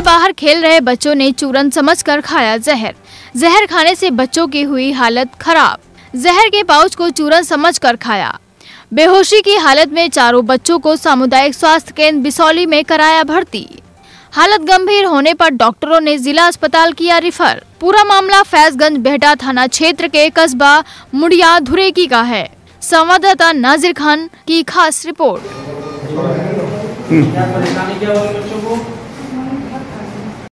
बाहर खेल रहे बच्चों ने चूरन समझकर खाया जहर। जहर खाने से बच्चों की हुई हालत खराब। जहर के पाउच को चूरन समझकर खाया। बेहोशी की हालत में चारों बच्चों को सामुदायिक स्वास्थ्य केंद्र बिसौली में कराया भर्ती। हालत गंभीर होने पर डॉक्टरों ने जिला अस्पताल किया रिफर। पूरा मामला फैजगंज बेहटा थाना क्षेत्र के कस्बा मुड़िया धुरेकी का है। संवाददाता नाजिर खान की खास रिपोर्ट। क्या परेशानी क्या बच्चों को?